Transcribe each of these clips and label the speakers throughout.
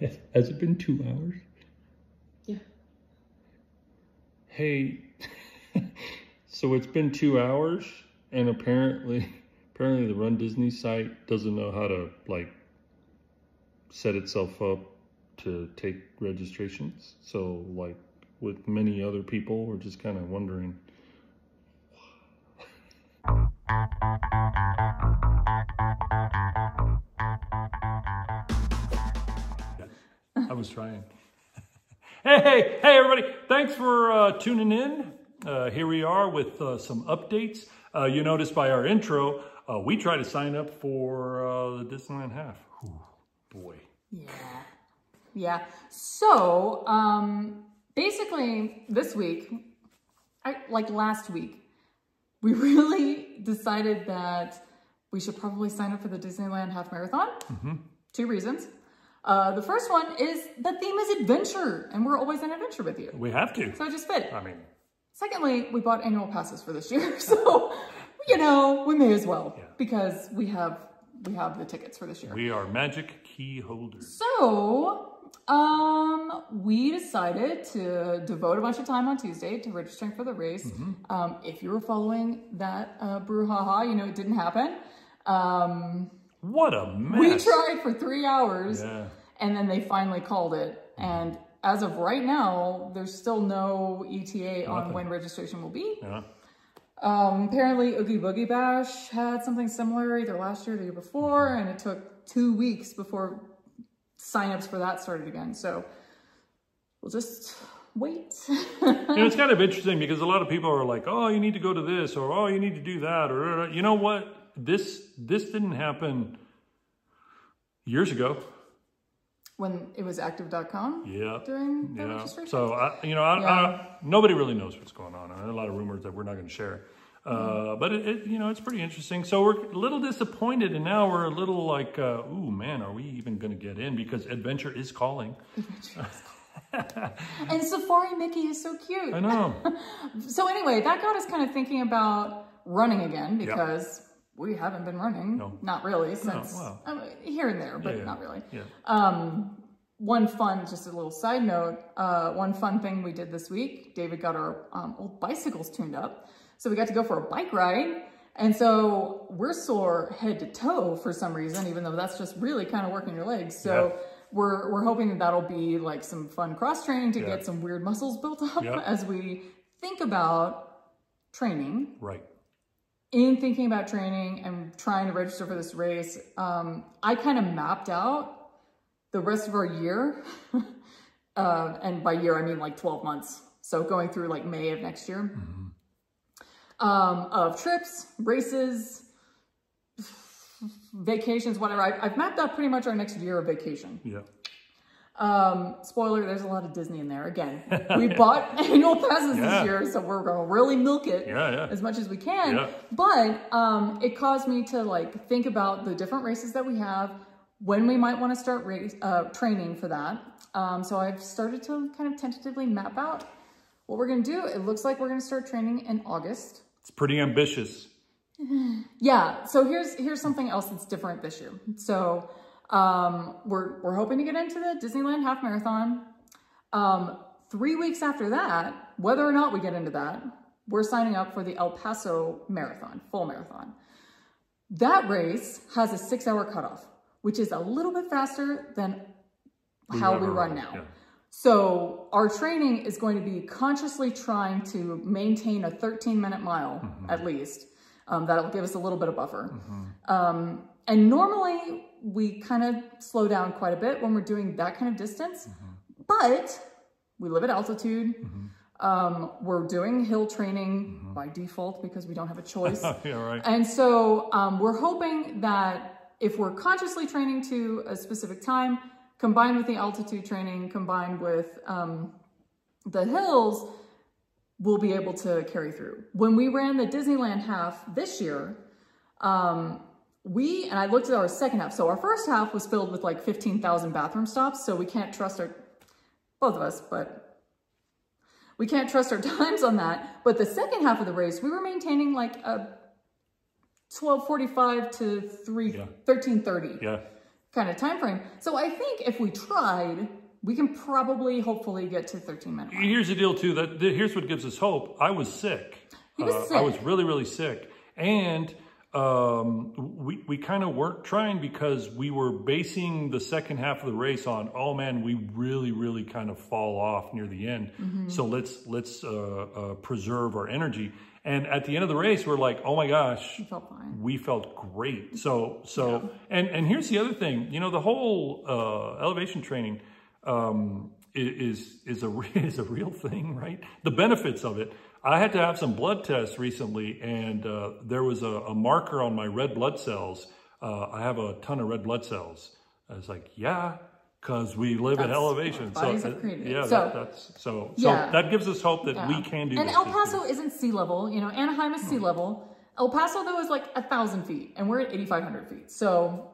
Speaker 1: Has it been two hours?
Speaker 2: Yeah.
Speaker 1: Hey, so it's been two hours, and apparently, apparently the Run Disney site doesn't know how to like set itself up to take registrations. So, like with many other people, we're just kind of wondering. Was trying. hey, hey, hey, everybody. Thanks for uh, tuning in. Uh, here we are with uh, some updates. Uh, you noticed by our intro, uh, we try to sign up for uh, the Disneyland half. Whew, boy.
Speaker 2: Yeah. Yeah. So, um, basically, this week, I, like last week, we really decided that we should probably sign up for the Disneyland Half Marathon. Two reasons. Uh, the first one is the theme is adventure, and we're always in adventure with you.
Speaker 1: We have to.
Speaker 2: So it just fit.
Speaker 1: I mean,
Speaker 2: Secondly, we bought annual passes for this year, so you know we may as well
Speaker 1: Yeah.
Speaker 2: because we have we have the tickets for this year.
Speaker 1: we are magic key holders.
Speaker 2: So, um, we decided to devote a bunch of time on Tuesday to registering for the race.
Speaker 1: Mm-hmm.
Speaker 2: Um, if you were following that uh, brouhaha, you know it didn't happen. Um,
Speaker 1: What a mess.
Speaker 2: we tried for three hours,
Speaker 1: Yeah.
Speaker 2: and then they finally called it. And as of right now, there's still no ETA on when registration will be.
Speaker 1: Yeah.
Speaker 2: Um, apparently, Oogie Boogie Bash had something similar either last year or the year before, and it took two weeks before signups for that started again. So we'll just wait.
Speaker 1: You know, it's kind of interesting because a lot of people are like, "Oh, you need to go to this," or "Oh, you need to do that," or you know what? This this didn't happen years ago.
Speaker 2: when it was active.com
Speaker 1: Yeah.
Speaker 2: during the
Speaker 1: Yeah.
Speaker 2: registration.
Speaker 1: So I, you know, I,
Speaker 2: Yeah.
Speaker 1: I, nobody really knows what's going on. There a lot of rumors that we're not going to share. Uh,
Speaker 2: Mm-hmm.
Speaker 1: but it, it, you know, it's pretty interesting. So we're a little disappointed, and now we're a little like, uh, "Ooh, man, are we even going to get in?" Because adventure is calling.
Speaker 2: and Safari Mickey is so cute.
Speaker 1: I know.
Speaker 2: So anyway, that got us kind of thinking about running again because we haven't been running.
Speaker 1: No.
Speaker 2: Not really since
Speaker 1: wow.
Speaker 2: I mean, here and there, but
Speaker 1: Yeah, yeah.
Speaker 2: not really.
Speaker 1: Yeah.
Speaker 2: Um, one fun, just a little side note, uh, one fun thing we did this week, David got our um, old bicycles tuned up. So we got to go for a bike ride. And so we're sore head to toe for some reason, even though that's just really kind of working your legs. So
Speaker 1: Yeah.
Speaker 2: we're, we're hoping that that'll be like some fun cross training to get some weird muscles built up as we think about training
Speaker 1: Right.
Speaker 2: In thinking about training and trying to register for this race, um, I kind of mapped out the rest of our year. uh, and by year, I mean like 12 months. So going through like May of next year um, of trips, races, vacations, whatever. I, I've mapped out pretty much our next year of vacation.
Speaker 1: Yeah.
Speaker 2: Um, spoiler, there's a lot of Disney in there. Again, we bought annual passes
Speaker 1: Yeah.
Speaker 2: this year, so we're gonna really milk it
Speaker 1: Yeah, yeah.
Speaker 2: as much as we can. But um, it caused me to like think about the different races that we have, when we might want to start race, uh, training for that. Um, so I've started to kind of tentatively map out what we're gonna do. It looks like we're gonna start training in August.
Speaker 1: It's pretty ambitious.
Speaker 2: Yeah. So here's here's something else that's different this year. So um, we're we're hoping to get into the Disneyland half marathon. Um, three weeks after that, whether or not we get into that, we're signing up for the El Paso marathon, full marathon. That race has a six hour cutoff, which is a little bit faster than how we run
Speaker 1: run,
Speaker 2: now.
Speaker 1: yeah.
Speaker 2: So our training is going to be consciously trying to maintain a 13 minute mile at least. Um, that'll give us a little bit of buffer. Um, and normally we kind of slow down quite a bit when we're doing that kind of distance, but we live at altitude. Um, we're doing hill training by default because we don't have a choice.
Speaker 1: yeah, right.
Speaker 2: And so um, we're hoping that if we're consciously training to a specific time, combined with the altitude training, combined with um, the hills, we'll be able to carry through. When we ran the Disneyland half this year, um, we, and I looked at our second half. So our first half was filled with like 15,000 bathroom stops. So we can't trust our, both of us, but we can't trust our times on that. But the second half of the race, we were maintaining like a 1245 to 3,
Speaker 1: Yeah.
Speaker 2: 1330.
Speaker 1: Yeah.
Speaker 2: kind of time frame. So I think if we tried, we can probably hopefully get to 13 minutes.
Speaker 1: Here's the deal too. That here's what gives us hope. I was sick.
Speaker 2: He was
Speaker 1: Uh,
Speaker 2: sick.
Speaker 1: I was really really sick, and um, we we kind of weren't trying because we were basing the second half of the race on. Oh man, we really really kind of fall off near the end.
Speaker 2: Mm-hmm.
Speaker 1: So let's let's uh, uh, preserve our energy. And at the end of the race, we're like, oh my gosh,
Speaker 2: felt fine.
Speaker 1: we felt great. So, so, and, and here's the other thing, you know, the whole, uh, elevation training, um, is, is a, is a real thing, right? The benefits of it. I had to have some blood tests recently and, uh, there was a, a marker on my red blood cells. Uh, I have a ton of red blood cells. I was like, yeah, cause we live at elevation. so, uh, yeah,
Speaker 2: So-
Speaker 1: that, that's, so, so
Speaker 2: Yeah.
Speaker 1: that gives us hope that we can do
Speaker 2: And. El Paso isn't sea level. You know, Anaheim is sea
Speaker 1: Hmm.
Speaker 2: level. El Paso though is like a thousand feet, and we're at 8,500 feet. So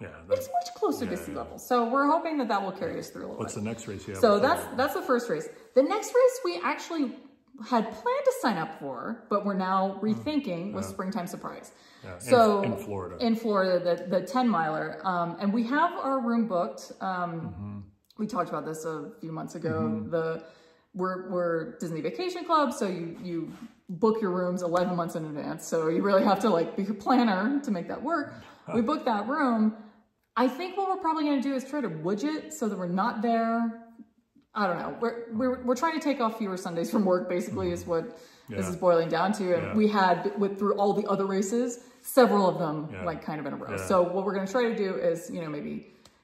Speaker 1: Yeah.
Speaker 2: it's much closer to sea level. So we're hoping that that will carry us through a little bit.
Speaker 1: what's
Speaker 2: bit.
Speaker 1: the next race you have?
Speaker 2: So that's that's the first race. The next race we actually had planned to sign up for, but we're now rethinking was Springtime Surprise.
Speaker 1: Yeah,
Speaker 2: So
Speaker 1: in Florida.
Speaker 2: in Florida, the the 10 miler, um, and we have our room booked. Um,
Speaker 1: Mm-hmm.
Speaker 2: We talked about this a few months ago. The we're we're Disney Vacation Club, so you you book your rooms 11 months in advance. So you really have to like be a planner to make that work. We booked that room. I think what we're probably going to do is try to widget so that we're not there. I don't know. We're we're we're trying to take off fewer Sundays from work. Basically, is what this
Speaker 1: Mm-hmm.
Speaker 2: Is boiling down to. And
Speaker 1: Yeah.
Speaker 2: we had with through all the other races, several of them
Speaker 1: Yeah.
Speaker 2: like kind of in a row.
Speaker 1: Yeah.
Speaker 2: So what we're going to try to do is you know maybe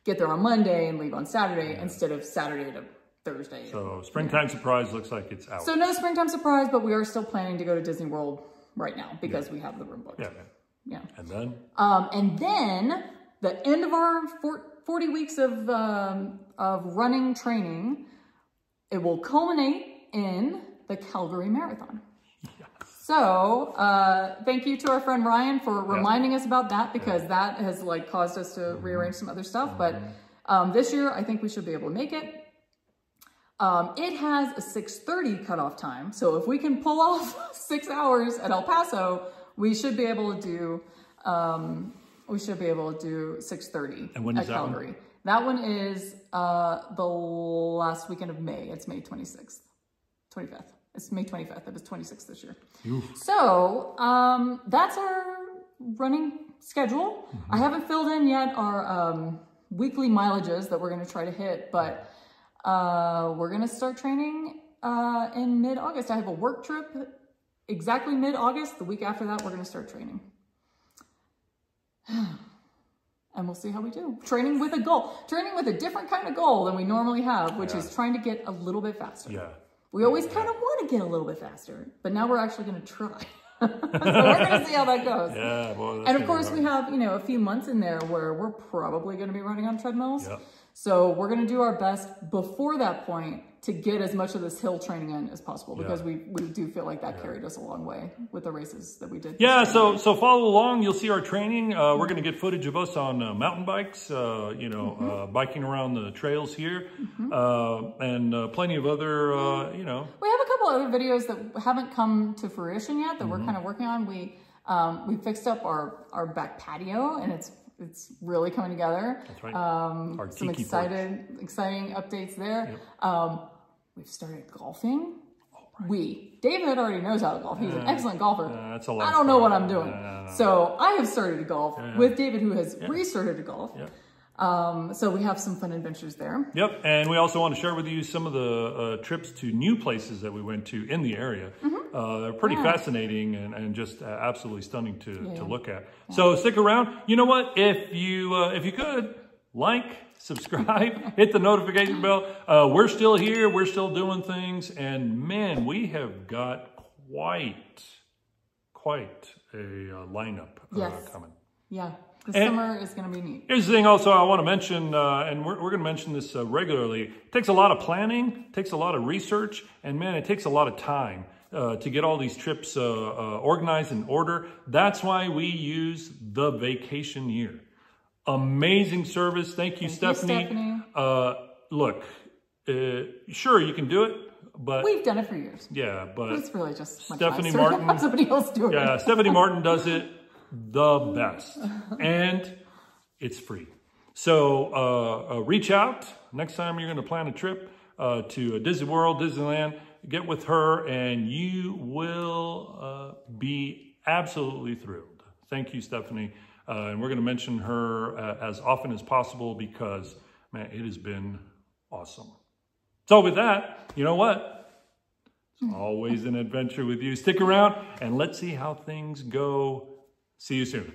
Speaker 2: get there on Monday and leave on Saturday instead of Saturday to Thursday.
Speaker 1: So springtime surprise looks like it's out.
Speaker 2: So no springtime surprise, but we are still planning to go to Disney World right now because we have the room booked.
Speaker 1: yeah.
Speaker 2: Yeah.
Speaker 1: And then
Speaker 2: Um, and then the end of our 40 weeks of, um, of running training, it will culminate in the Calgary Marathon. So, uh, thank you to our friend Ryan for reminding us about that because that has like caused us to rearrange some other stuff. But um, this year, I think we should be able to make it. Um, it has a 6:30 cutoff time, so if we can pull off six hours at El Paso, we should be able to do. Um, we should be able to do 6:30
Speaker 1: And when
Speaker 2: at? Calgary. That one is uh, the last weekend of May. It's May 26th, 25th. It's May 25th. It was 26th this year. So um, that's our running schedule. I haven't filled in yet our um, weekly mileages that we're going to try to hit, but uh, we're going to start training uh, in mid August. I have a work trip exactly mid August. The week after that, we're going to start training. And we'll see how we do. Training with a goal. Training with a different kind of goal than we normally have, which is trying to get a little bit faster.
Speaker 1: yeah.
Speaker 2: We always kind of want to get a little bit faster, but now we're actually going to try. so we're going to see how that goes.
Speaker 1: Yeah, that's
Speaker 2: And of course, we have, you know, a few months in there where we're probably going to be running on treadmills.
Speaker 1: Yep.
Speaker 2: So we're going to do our best before that point to get as much of this hill training in as possible because
Speaker 1: Yeah.
Speaker 2: we, we do feel like that carried us a long way with the races that we did.
Speaker 1: Yeah, so so follow along. You'll see our training. Uh, we're going to get footage of us on uh, mountain bikes, uh, you know,
Speaker 2: Mm-hmm.
Speaker 1: uh, biking around the trails here, uh, and uh, plenty of other, uh, you know,
Speaker 2: We have a couple other videos that haven't come to fruition yet that we're
Speaker 1: Mm-hmm.
Speaker 2: kind of working on. We um, we fixed up our our back patio and it's it's really coming together.
Speaker 1: That's right.
Speaker 2: Um, some excited exciting updates there. Um, we've started golfing. We David already knows how to golf. He's an excellent golfer.
Speaker 1: uh, that's a lot
Speaker 2: I don't know what I'm doing.
Speaker 1: No.
Speaker 2: So I have started to golf with David, who has restarted to golf.
Speaker 1: Yeah.
Speaker 2: Um, so we have some fun adventures there.
Speaker 1: Yep, and we also want to share with you some of the uh, trips to new places that we went to in the area. Uh, they're pretty.
Speaker 2: Yeah.
Speaker 1: fascinating and, and just uh, absolutely stunning to,
Speaker 2: Yeah.
Speaker 1: to look at. So stick around. You know what? If you uh, if you could like, subscribe, hit the notification bell. Uh, we're still here. We're still doing things, and man, we have got quite quite a uh, lineup uh,
Speaker 2: Yes.
Speaker 1: coming.
Speaker 2: Yeah, the
Speaker 1: And-
Speaker 2: summer is going to be neat.
Speaker 1: Here's the thing also I want to mention, uh, and we're, we're going to mention this uh, regularly. It takes a lot of planning, takes a lot of research, and man, it takes a lot of time uh, to get all these trips uh, uh, organized in order. That's why we use the Vacationeer. Amazing service. Thank you,
Speaker 2: Thank you,
Speaker 1: Stephanie.
Speaker 2: Stephanie.
Speaker 1: Uh, look, uh, sure, you can do it, but
Speaker 2: We've done it for years.
Speaker 1: yeah, but
Speaker 2: It's really just
Speaker 1: Stephanie Martin-
Speaker 2: somebody else doing
Speaker 1: yeah,
Speaker 2: it.
Speaker 1: Stephanie Martin does it the best. And it's free. So uh, uh, reach out next time you're going to plan a trip uh, to Disney World, Disneyland. Get with her, and you will uh, be absolutely thrilled. Thank you, Stephanie. Uh, and we're going to mention her uh, as often as possible because, man, it has been awesome. So, with that, you know what? It's always an adventure with you. Stick around and let's see how things go. See you soon.